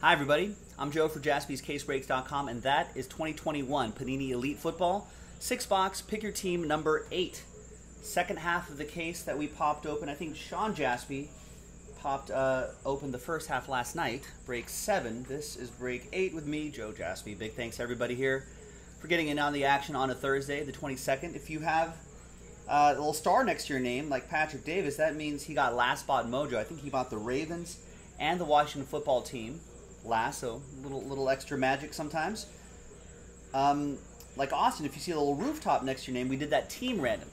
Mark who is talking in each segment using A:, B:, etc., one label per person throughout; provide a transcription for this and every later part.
A: Hi, everybody. I'm Joe for jaspyscasebreaks.com, and that is 2021 Panini Elite Football. Six box, pick your team number eight. Second half of the case that we popped open. I think Sean Jaspy popped uh, open the first half last night. Break seven. This is break eight with me, Joe Jaspy. Big thanks to everybody here for getting in on the action on a Thursday, the 22nd. If you have uh, a little star next to your name, like Patrick Davis, that means he got last spot mojo. I think he bought the Ravens and the Washington football team last, so little little extra magic sometimes. Um, like Austin, if you see a little rooftop next to your name, we did that team random.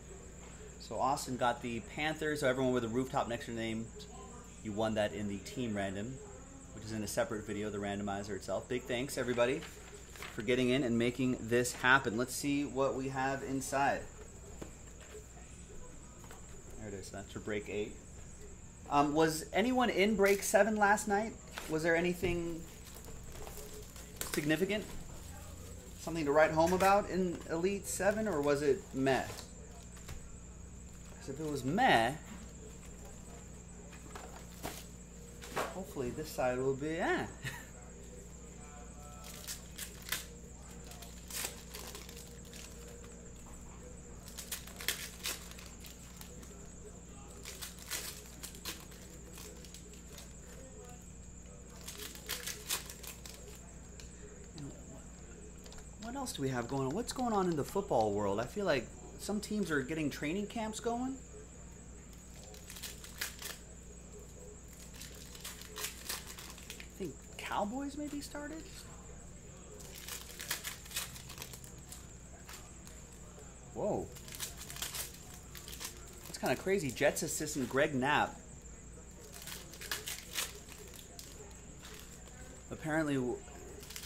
A: So Austin got the Panthers, so everyone with a rooftop next to their name, you won that in the team random, which is in a separate video, the randomizer itself. Big thanks, everybody, for getting in and making this happen. Let's see what we have inside. There it is. That's for break eight. Um, was anyone in break seven last night? Was there anything significant? Something to write home about in Elite Seven, or was it meh? Because if it was meh, hopefully this side will be eh. do we have going on? What's going on in the football world? I feel like some teams are getting training camps going. I think Cowboys maybe started. Whoa. That's kind of crazy. Jets assistant Greg Knapp apparently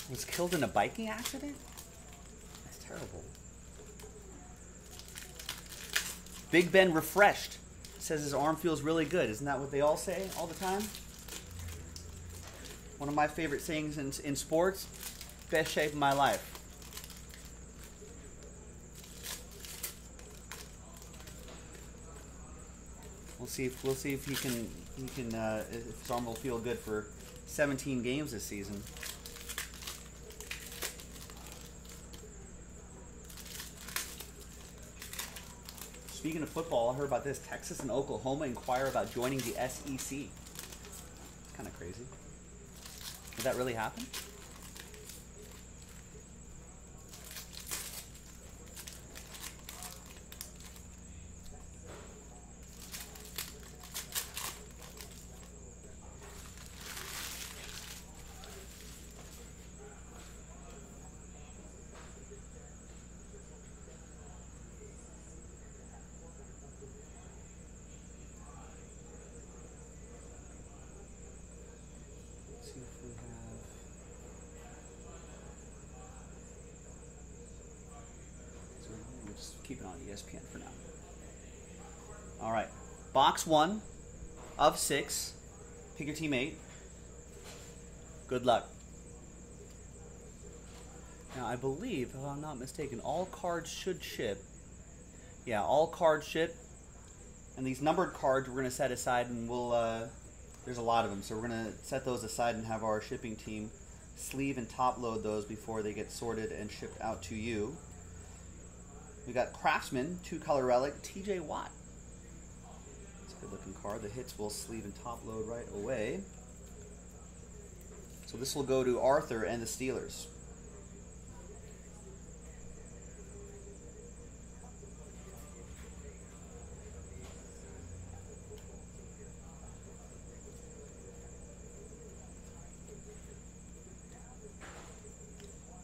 A: was killed in a biking accident? Terrible. Big Ben refreshed. Says his arm feels really good. Isn't that what they all say all the time? One of my favorite sayings in, in sports best shape of my life. We'll see if we'll see if he can he can uh, if his arm will feel good for 17 games this season. Speaking of football, I heard about this. Texas and Oklahoma inquire about joining the SEC. Kind of crazy. Did that really happen? Let's see if we have. So we'll just keep it on E ESPN for now. All right, box one of six. Pick your team eight. Good luck. Now, I believe, if I'm not mistaken, all cards should ship. Yeah, all cards ship. And these numbered cards we're going to set aside and we'll. Uh, there's a lot of them, so we're going to set those aside and have our shipping team sleeve and top load those before they get sorted and shipped out to you. We got Craftsman, two color relic, TJ Watt. It's a good looking card. The hits will sleeve and top load right away. So this will go to Arthur and the Steelers.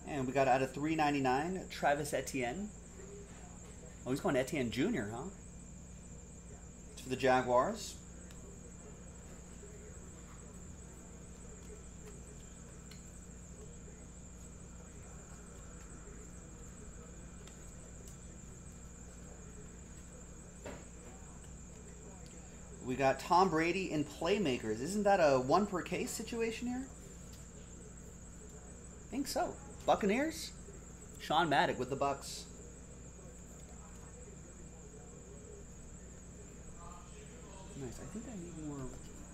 A: And we got out of 399, Travis Etienne. Oh, he's going to Etienne Jr., huh? It's for the Jaguars. We got Tom Brady in Playmakers. Isn't that a one per case situation here? I think so. Buccaneers? Sean Maddock with the Bucks. nice. I think I need more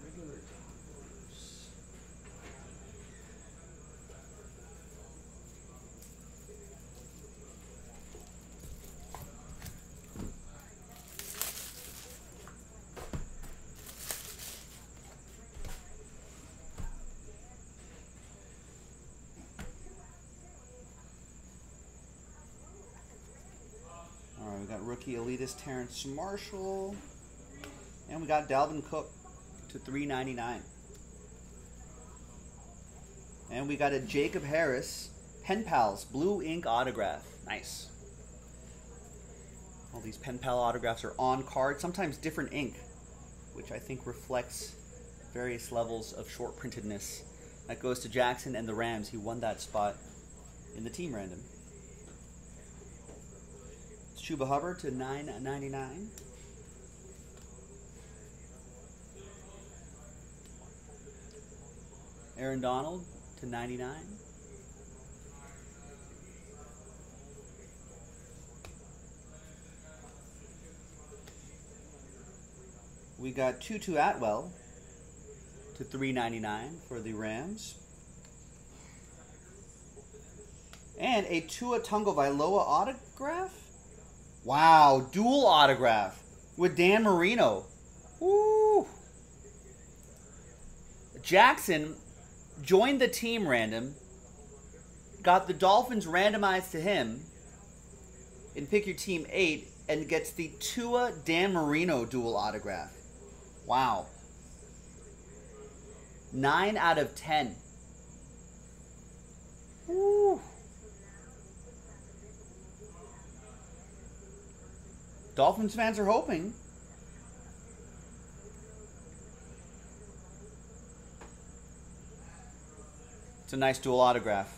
A: regular tacos. All right, we got rookie elitist Terrace Marshall. And we got Dalvin Cook to 399. And we got a Jacob Harris Pen Pals Blue Ink autograph. Nice. All these Pen Pal autographs are on card, sometimes different ink, which I think reflects various levels of short printedness. That goes to Jackson and the Rams. He won that spot in the team random. Chuba Hubbard to 9.99. Aaron Donald to 99. We got Tutu Atwell to 399 for the Rams. And a Tua Tagovailoa autograph? Wow, dual autograph with Dan Marino. Woo! Jackson joined the team random, got the Dolphins randomized to him in Pick Your Team 8, and gets the Tua Dan Marino dual autograph. Wow. 9 out of 10. Woo. Dolphins fans are hoping. It's a nice dual autograph.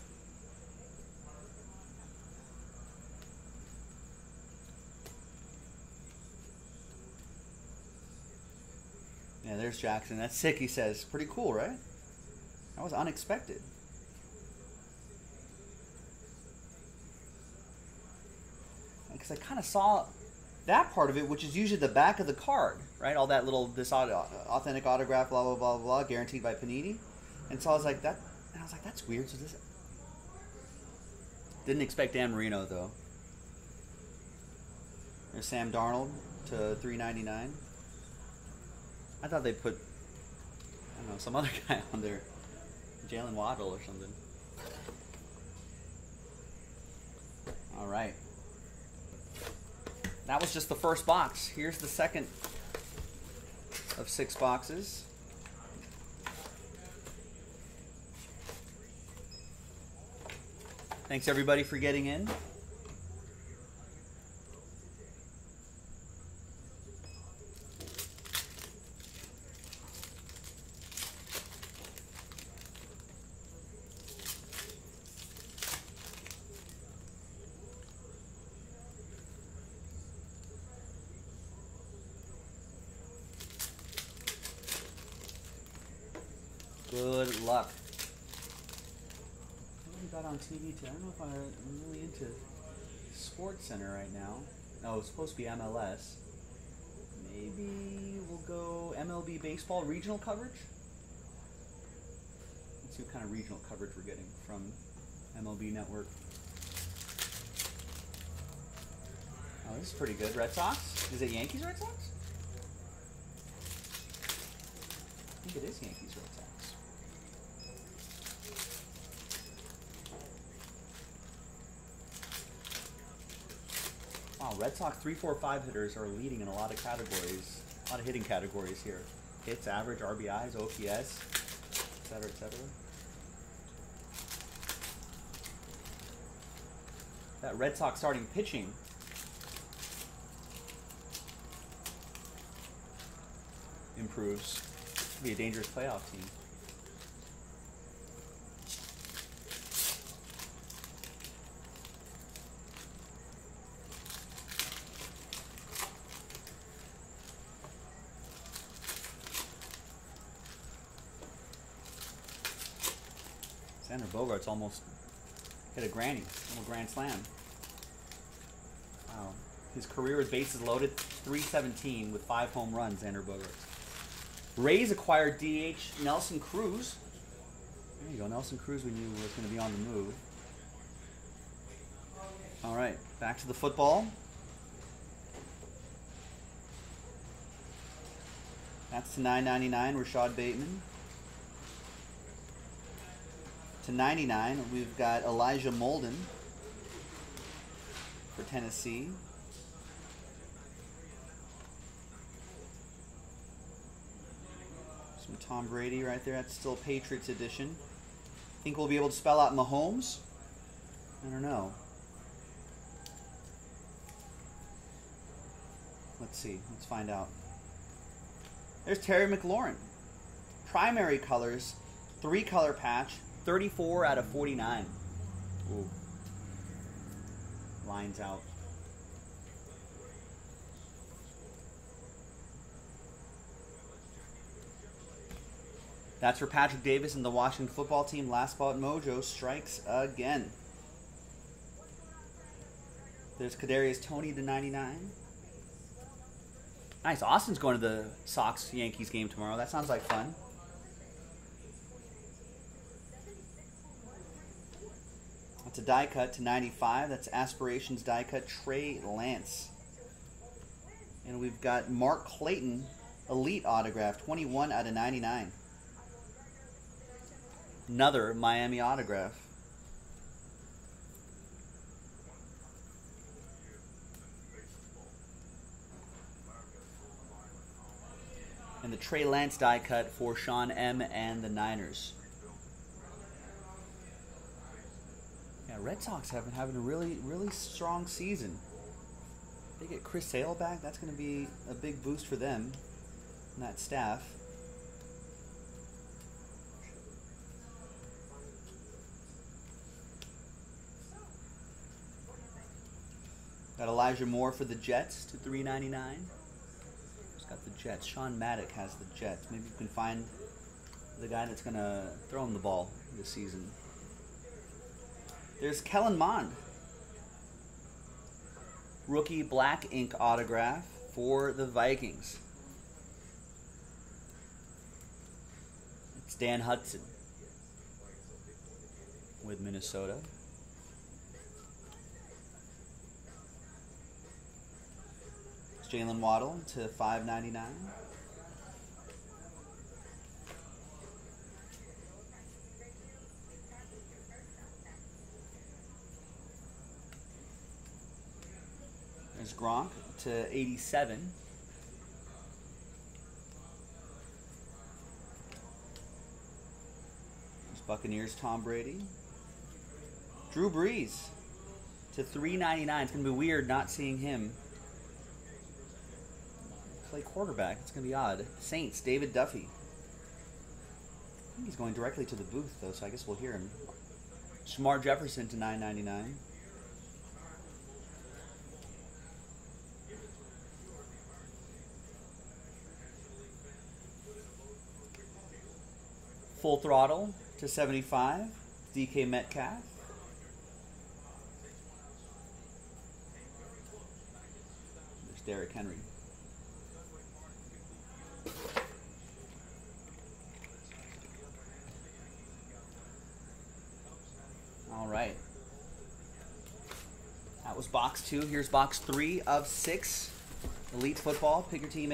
A: Yeah, there's Jackson. That's sick, he says. Pretty cool, right? That was unexpected. Because I kind of saw that part of it, which is usually the back of the card, right? All that little this authentic autograph, blah blah blah blah, guaranteed by Panini. And so I was like that, and I was like, that's weird. So this didn't expect Dan Marino though. There's Sam Darnold to three ninety nine. I thought they put I don't know some other guy on there, Jaylen Waddle or something. All right. That was just the first box. Here's the second of six boxes. Thanks everybody for getting in. Good luck. Got on TV too? I don't know if I'm really into Sports Center right now. No, it's supposed to be MLS. Maybe we'll go MLB baseball regional coverage. Let's see what kind of regional coverage we're getting from MLB Network. Oh, this is pretty good. Red Sox? Is it Yankees Red Sox? I think it is Yankees Red Sox. Red Sox 3 4 5 hitters are leading in a lot of categories, a lot of hitting categories here. Hits, average, RBIs, OPS, etc., etc. That Red Sox starting pitching improves. To be a dangerous playoff team. Xander Bogaerts almost hit a granny, a grand slam. Wow. His career with bases loaded, 317 with five home runs, Xander Bogaerts. Rays acquired DH Nelson Cruz. There you go, Nelson Cruz we knew was going to be on the move. All right, back to the football. That's to 9.99, Rashod Bateman. 99. We've got Elijah Molden for Tennessee. Some Tom Brady right there. That's still Patriots edition. Think we'll be able to spell out Mahomes? I don't know. Let's see. Let's find out. There's Terry McLaurin. Primary colors, three color patch, 34 out of 49. Ooh. Lines out. That's for Patrick Davis and the Washington football team. Last spot mojo strikes again. There's Kadarius Toney to 99. Nice. Austin's going to the Sox Yankees game tomorrow. That sounds like fun. A die cut to 95. That's Aspirations die cut Trey Lance. And we've got Mark Clayton, Elite autograph, 21 out of 99. Another Miami autograph. And the Trey Lance die cut for Sean M. and the Niners. Yeah, Red Sox have been having a really, really strong season. They get Chris Sale back. That's going to be a big boost for them and that staff. Got Elijah Moore for the Jets to 399. Just got the Jets. Sean Maddock has the Jets. Maybe you can find the guy that's going to throw him the ball this season. There's Kellen Mond. Rookie black ink autograph for the Vikings. It's Dan Hudson with Minnesota. It's Jaylen Waddle to 599. There's Gronk to 87. There's Buccaneers Tom Brady. Drew Brees to 399. It's going to be weird not seeing him play quarterback. It's going to be odd. Saints, David Duffy. I think he's going directly to the booth, though, so I guess we'll hear him. Shamar Jefferson to 999. Full throttle to 75. DK Metcalf. There's Derrick Henry. All right. That was box two. Here's box three of six. Elite football. Pick your team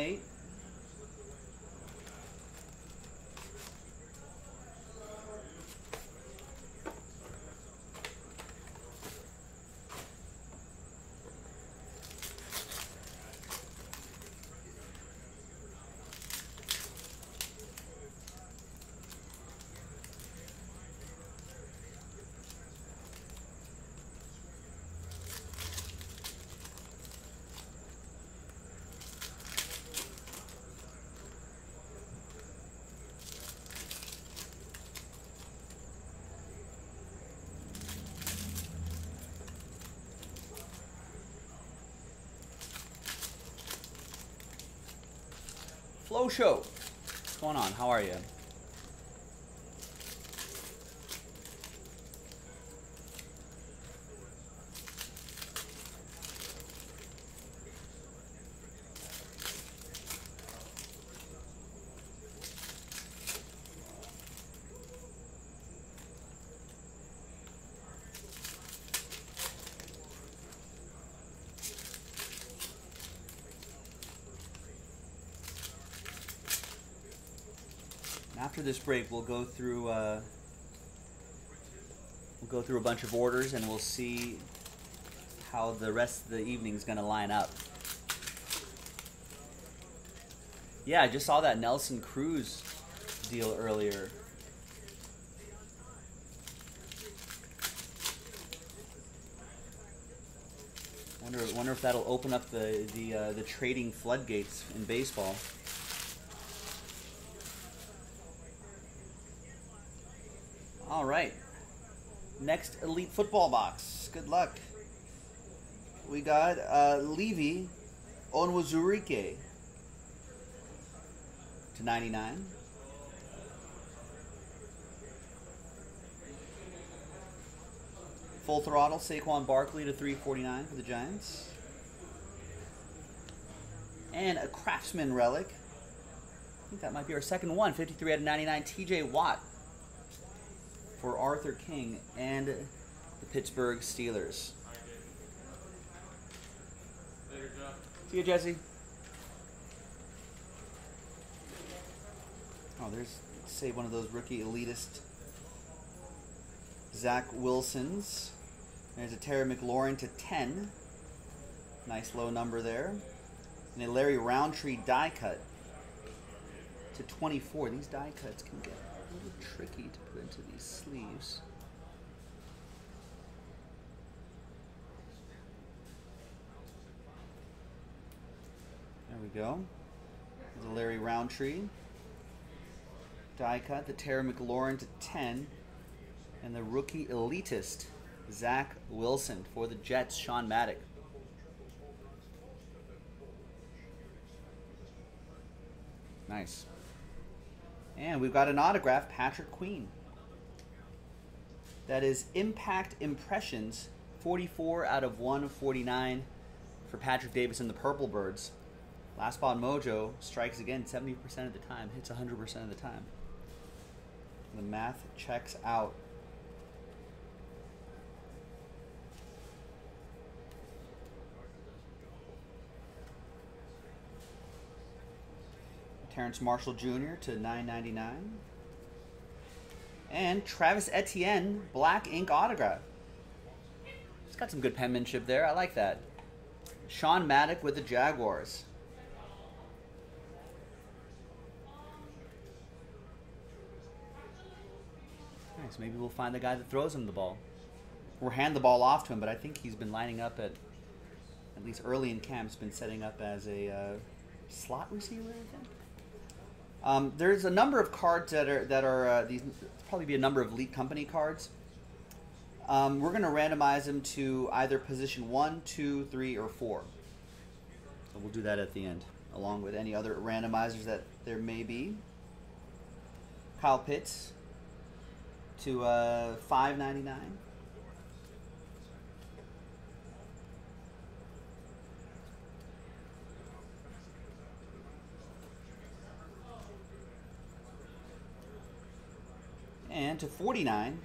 A: Flow Show. What's going on? How are you? After this break, we'll go through uh, we'll go through a bunch of orders, and we'll see how the rest of the evening is going to line up. Yeah, I just saw that Nelson Cruz deal earlier. Wonder, wonder if that'll open up the the uh, the trading floodgates in baseball. All right, next elite football box. Good luck. We got uh, Levi Onwuzurike to 99. Full throttle, Saquon Barkley to 349 for the Giants. And a Craftsman relic. I think that might be our second one. 53 out of 99, TJ Watt for Arthur King and the Pittsburgh Steelers. See you, Jesse. Oh, there's, say, one of those rookie elitist Zach Wilson's. There's a Terry McLaurin to 10. Nice low number there. And a Larry Rountree die cut to 24. These die cuts can get a little tricky to put into these sleeves. There we go. The Larry Rountree. die cut. The Terry McLaurin to 10. And the rookie elitist, Zach Wilson for the Jets, Sean Maddock. Nice. And we've got an autograph, Patrick Queen. That is Impact Impressions, 44 out of 149 for Patrick Davis and the Purple Birds. Last spot mojo strikes again 70% of the time, hits 100% of the time. The math checks out. Terrace Marshall Jr. to 9.99. And Travis Etienne, black ink autograph. It's got some good penmanship there. I like that. Sean Maddock with the Jaguars. Nice. Maybe we'll find the guy that throws him the ball. Or hand the ball off to him, but I think he's been lining up at, at least early in camp, He's been setting up as a uh, slot receiver, I think. Um, there's a number of cards that are that are uh, these probably be a number of elite company cards. Um, we're going to randomize them to either position one, two, three, or four. So we'll do that at the end, along with any other randomizers that there may be. Kyle Pitts to uh, five ninety nine. And to 49,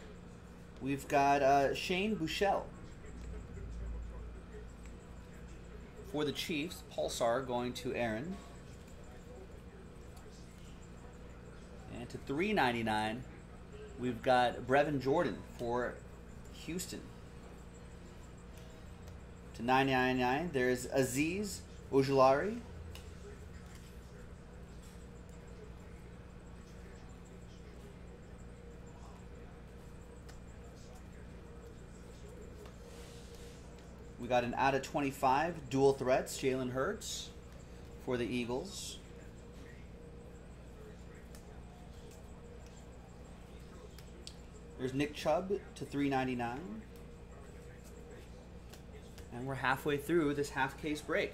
A: we've got uh, Shane Buechele. For the Chiefs, Pulsar going to Aaron. And to 399, we've got Brevin Jordan for Houston. To 999, there's Azeez Ojulari We got an out of 25 dual threats, Jalen Hurts for the Eagles. There's Nick Chubb to 399. And we're halfway through this half case break.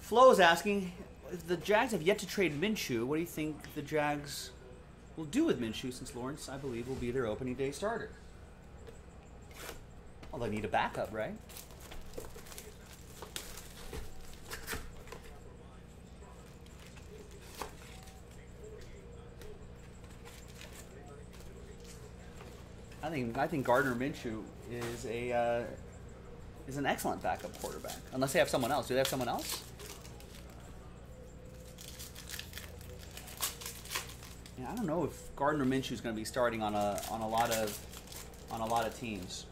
A: Flo is asking, if the Jags have yet to trade Minshew. What do you think the Jags will do with Minshew since Lawrence, I believe, will be their opening day starter? Well, they need a backup, right? I think I think Gardner Minshew is a uh, is an excellent backup quarterback. Unless they have someone else. Do they have someone else? Yeah, I don't know if Gardner Minshew is going to be starting on a on a lot of on a lot of teams.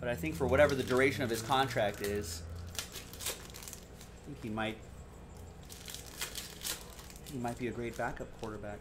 A: But I think for whatever the duration of his contract is, I think he might he might be a great backup quarterback.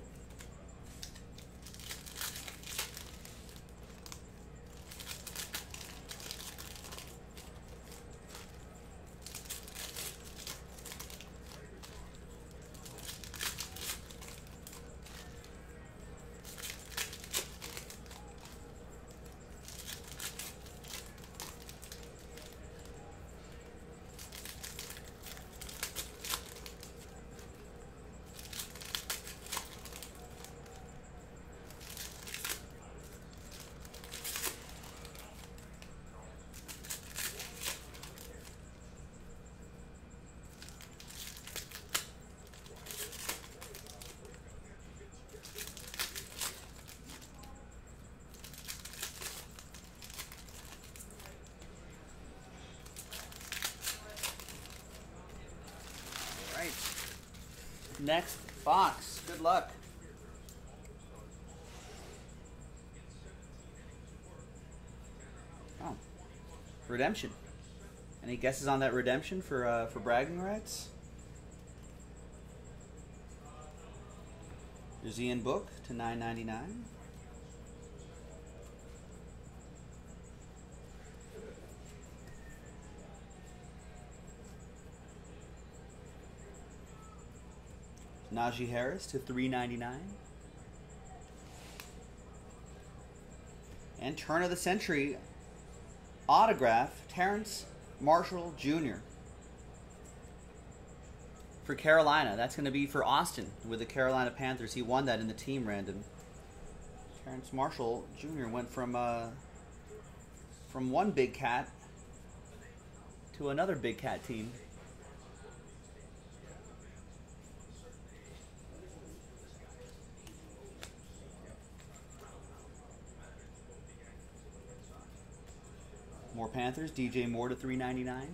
A: Next box. Good luck. Oh. Redemption. Any guesses on that redemption for uh, for bragging rights? There's Ian Book to 9.99. Najee Harris to 399. And turn of the century autograph Terrace Marshall Jr. For Carolina. That's going to be for Austin with the Carolina Panthers. He won that in the team random. Terrace Marshall Jr. went from uh, from one big cat to another big cat team. More Panthers. DJ Moore to 399.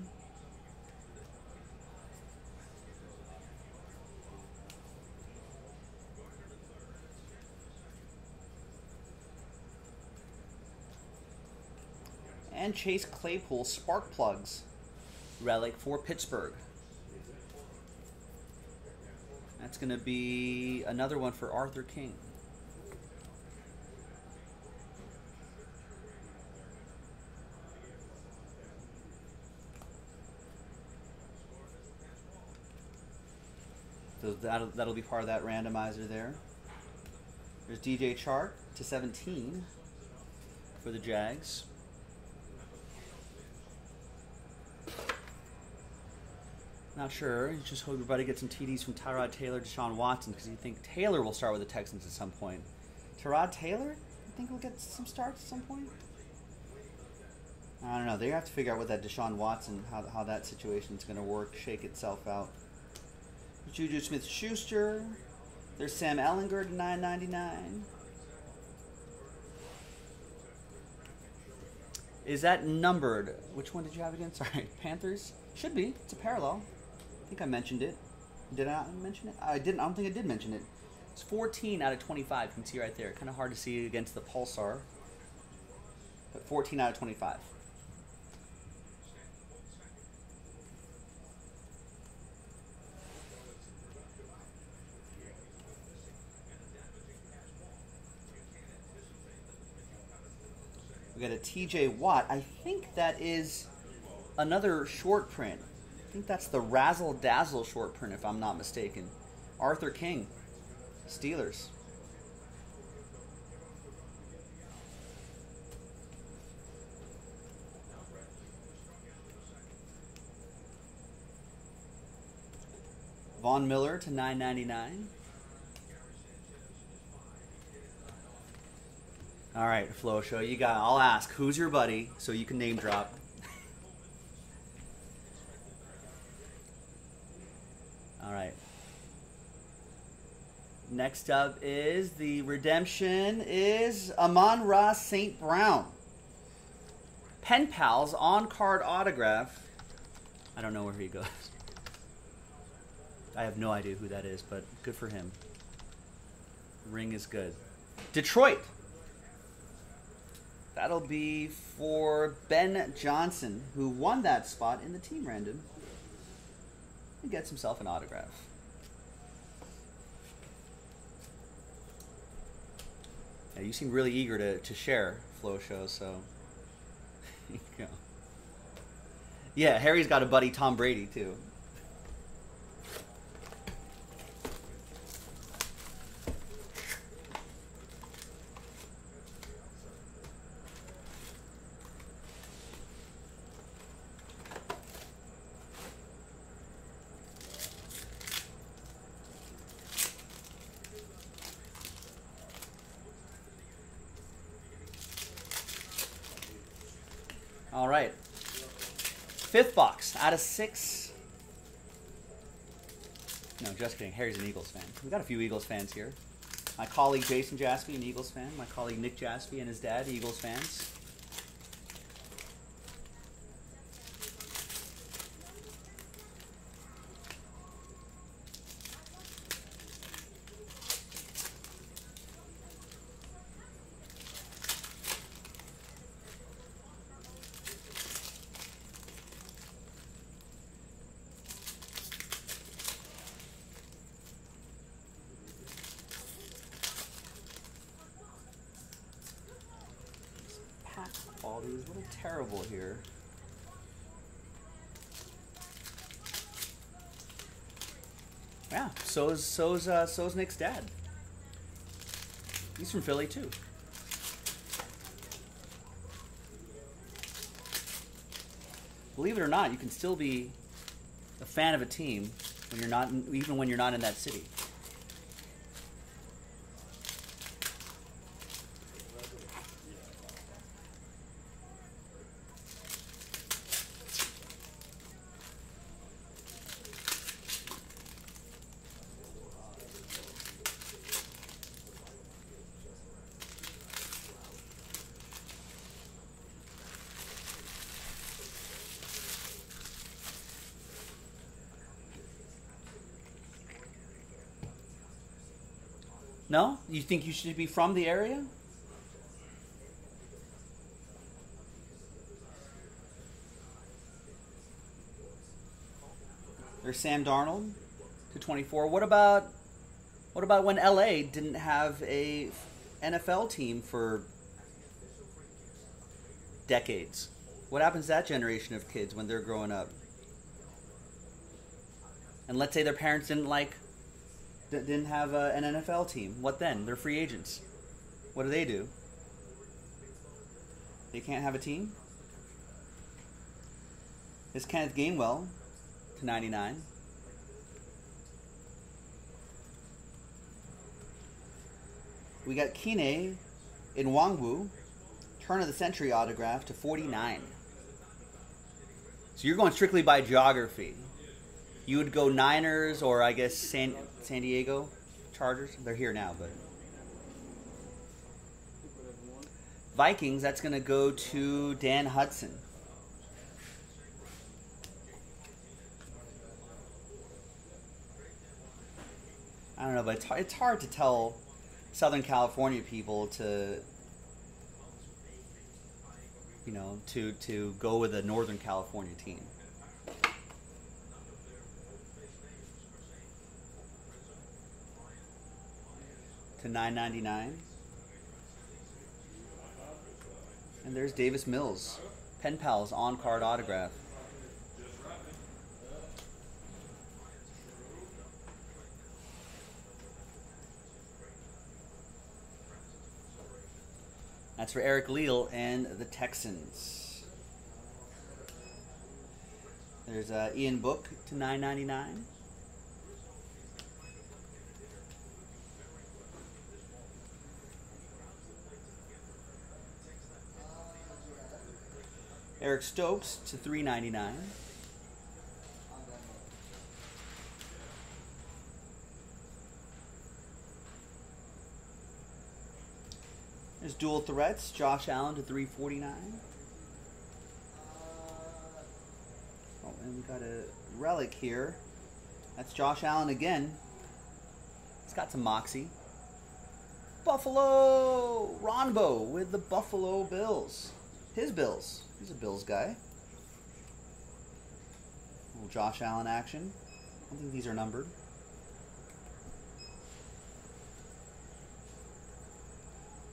A: And Chase Claypool spark plugs relic for Pittsburgh. That's going to be another one for Arthur King. That'll, that'll be part of that randomizer there. There's DJ Chark to 17 for the Jags. Not sure. Just hope everybody gets some TDs from Tyrod Taylor, Deshaun Watson, because you think Taylor will start with the Texans at some point. Tyrod Taylor? You think he'll get some starts at some point? I don't know. They have to figure out what that Deshaun Watson, how, how that situation is going to work, shake itself out. Juju Smith Schuster. There's Sam Ehlinger to 999. Is that numbered? Which one did you have again? Sorry, Panthers? Should be. It's a parallel. I think I mentioned it. Did I mention it? I didn't. I don't think I did mention it. It's 14 out of 25. You can see right there. Kind of hard to see against the pulsar. But 14 out of 25. We got a TJ Watt. I think that is another short print. I think that's the Razzle Dazzle short print, if I'm not mistaken. Arthur King, Steelers. Von Miller to 999. All right, Flo Show, you got. I'll ask, who's your buddy, so you can name drop. All right. Next up is the redemption is Amon-Ra St. Brown. Pen Pals on card autograph. I don't know where he goes. I have no idea who that is, but good for him. Ring is good. Detroit. That'll be for Ben Johnson, who won that spot in the team random. He gets himself an autograph. Yeah, you seem really eager to, to share Flow Show, so. Yeah, Harry's got a buddy Tom Brady too. All right. Fifth box out of six. No, just kidding. Harry's an Eagles fan. We've got a few Eagles fans here. My colleague Jason Jaspy, an Eagles fan. My colleague Nick Jaspy and his dad, Eagles fans. All these a little terrible here. Yeah, so's so's uh, so's Nick's dad. He's from Philly too. Believe it or not, you can still be a fan of a team when you're not, even when you're not in that city. No? You think you should be from the area? There's Sam Darnold to 24. What about what about when LA didn't have a NFL team for decades? What happens to that generation of kids when they're growing up? And let's say their parents didn't like that didn't have a, an NFL team. What then? They're free agents. What do they do? They can't have a team? Is Kenneth Gainwell to 99. We got Kine in Wangwu, turn of the century autograph to 49. So you're going strictly by geography. You would go Niners or I guess San San Diego Chargers. They're here now, but Vikings. That's going to go to Dan Hudson. I don't know, but it's hard, it's hard to tell Southern California people to, you know, to to go with a Northern California team. To nine ninety nine. And there's Davis Mills, Pen Pals on card autograph. That's for Eric Leal and the Texans. There's uh, Ian Book to 9.99. Eric Stokes to 3.99. There's dual threats. Josh Allen to 349. Oh, and we got a relic here. That's Josh Allen again. He's got some moxie. Buffalo Ronbo with the Buffalo Bills. His Bills. He's a Bills guy. little Josh Allen action. I don't think these are numbered.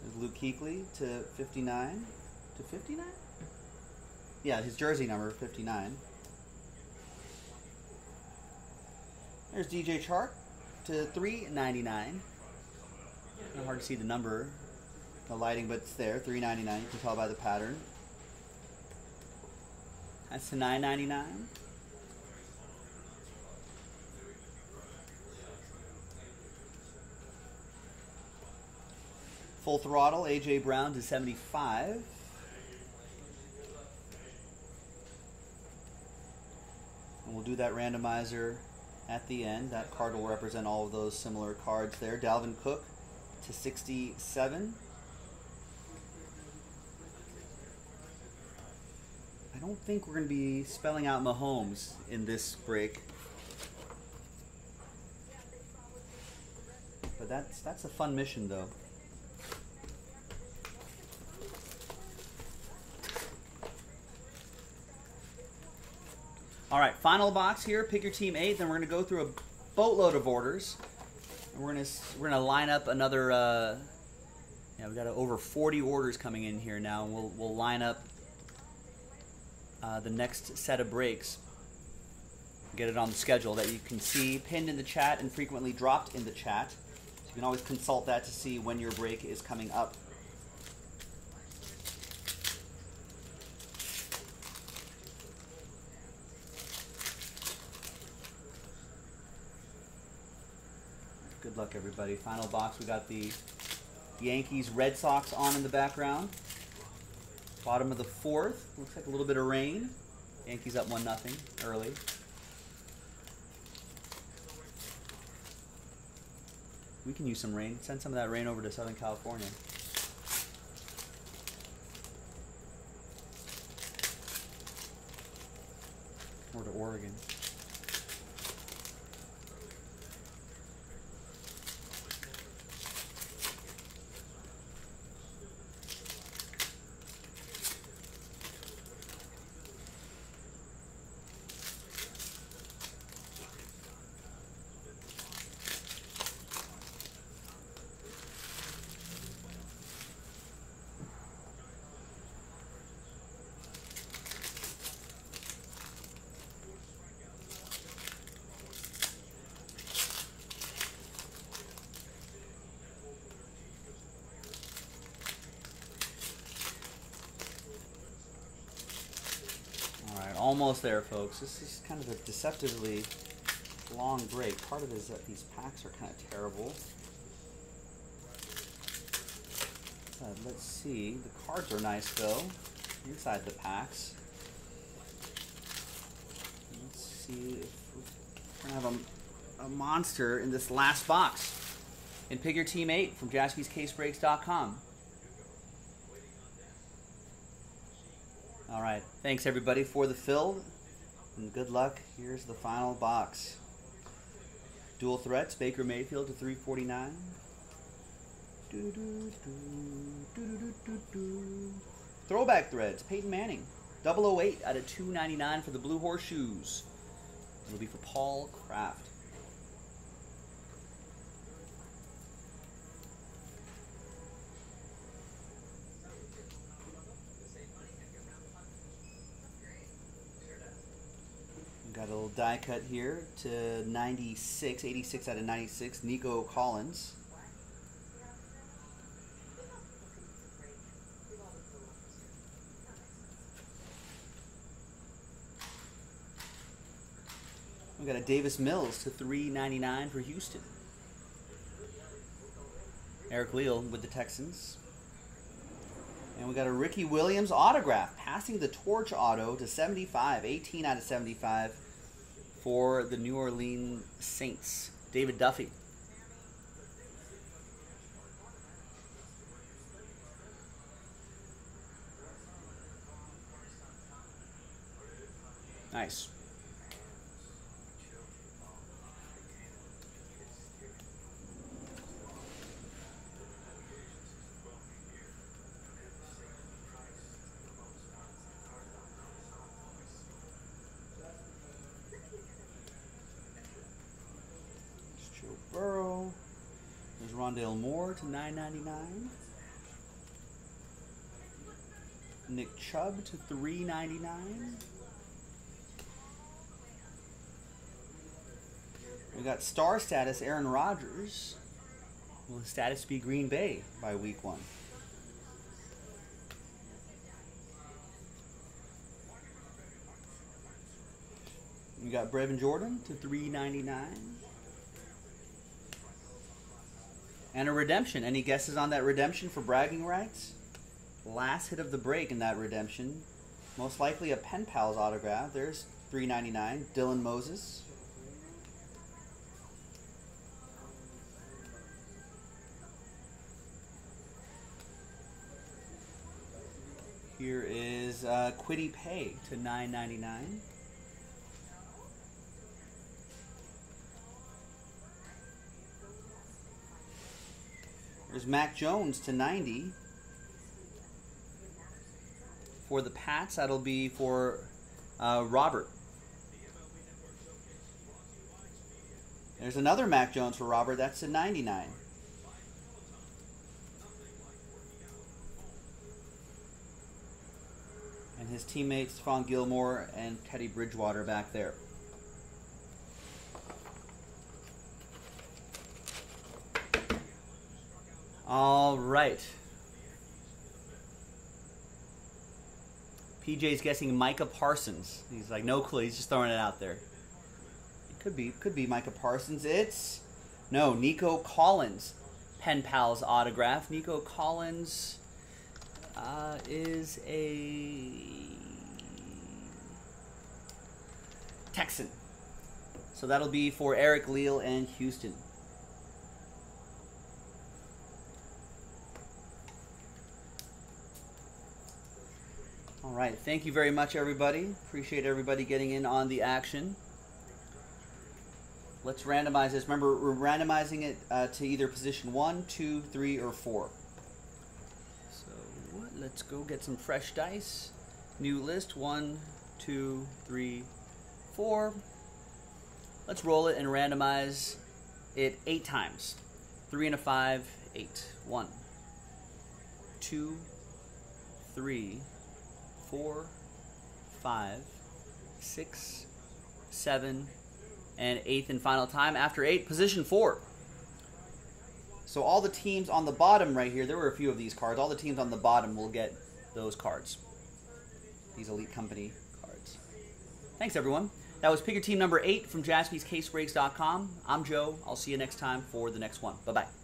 A: There's Luke Kuechly to 59. To 59? Yeah, his jersey number, 59. There's DJ Chark to 399. Hard to see the number, the lighting, but it's there, 399. You can tell by the pattern. That's to 999. Full throttle, AJ Brown to 75. And we'll do that randomizer at the end. That card will represent all of those similar cards there. Dalvin Cook to 67. I don't think we're going to be spelling out Mahomes in this break. But that's that's a fun mission though. All right, final box here. Pick your team eight. Then we're going to go through a boatload of orders, and we're going to we're going to line up another. Uh, yeah, we've got over 40 orders coming in here now, and we'll we'll line up uh, the next set of breaks. Get it on the schedule that you can see pinned in the chat and frequently dropped in the chat. So you can always consult that to see when your break is coming up. Good luck, everybody. Final box, we got the Yankees Red Sox on in the background. Bottom of the fourth. Looks like a little bit of rain. Yankees up 1 nothing early. We can use some rain. Send some of that rain over to Southern California. Or to Oregon. All right, almost there, folks. This is kind of a deceptively long break. Part of it is that these packs are kind of terrible. Uh, let's see. The cards are nice, though, inside the packs. Let's see if we're going to have a, a monster in this last box. And Pick Your Team 8 from jaspyscasebreaks.com. All right. Thanks, everybody, for the fill. And good luck. Here's the final box. Dual threats, Baker Mayfield to 349. Throwback threads, Peyton Manning. 008 out of 299 for the Blue Horseshoes. It'll be for Paul Kraft. A little die cut here to 96, 86 out of 96, Nico Collins. We got a Davis Mills to 399 for Houston. Eric Leal with the Texans. And we got a Ricky Williams autograph, passing the torch auto to 75, 18 out of 75 for the New Orleans Saints. David Duffy. Nice. Rondale Moore to 9.99. Nick Chubb to 3.99. We got star status Aaron Rodgers. Will his status be Green Bay by week one? We got Brevin Jordan to 399. And a redemption. Any guesses on that redemption for bragging rights? Last hit of the break in that redemption. Most likely a Pen Pals autograph. There's 399. Dylan Moses. Here is uh, Kwity Paye to 999. There's Mac Jones to 90. For the Pats, that'll be for uh, Robert. There's another Mac Jones for Robert. That's a 99. And his teammates, Stephon Gilmore and Teddy Bridgewater back there. All right. PJ's guessing Micah Parsons. He's like, no clue. He's just throwing it out there. It could be, could be Micah Parsons. It's no Nico Collins, pen pals autograph. Nico Collins uh, is a Texan. So that'll be for Eric Leal and Houston. All Thank you very much, everybody. Appreciate everybody getting in on the action. Let's randomize this. Remember, we're randomizing it uh, to either position one, two, three, or four. So what? Let's go get some fresh dice. New list. One, two, three, four. Let's roll it and randomize it eight times. Three and a five, eight. One, two, three four, five, six, seven, and eighth and final time. After eight, position four. So all the teams on the bottom right here, there were a few of these cards. All the teams on the bottom will get those cards. These Elite Company cards. Thanks, everyone. That was Pick Your Team number eight from jaspyscasebreaks.com. I'm Joe. I'll see you next time for the next one. Bye-bye.